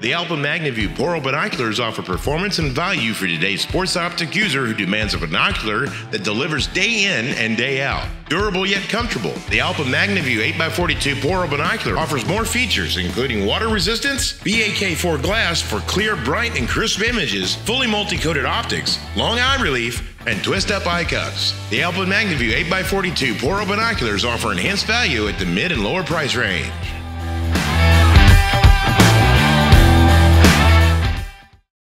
The Alpen MagnaView Porro binoculars offer performance and value for today's sports optic user who demands a binocular that delivers day in and day out. Durable yet comfortable, the Alpen MagnaView 8x42 Porro binocular offers more features, including water resistance, BAK4 glass for clear, bright, and crisp images, fully multi-coated optics, long eye relief, and twist-up eye cups. The Alpen MagnaView 8x42 Porro binoculars offer enhanced value at the mid and lower price range.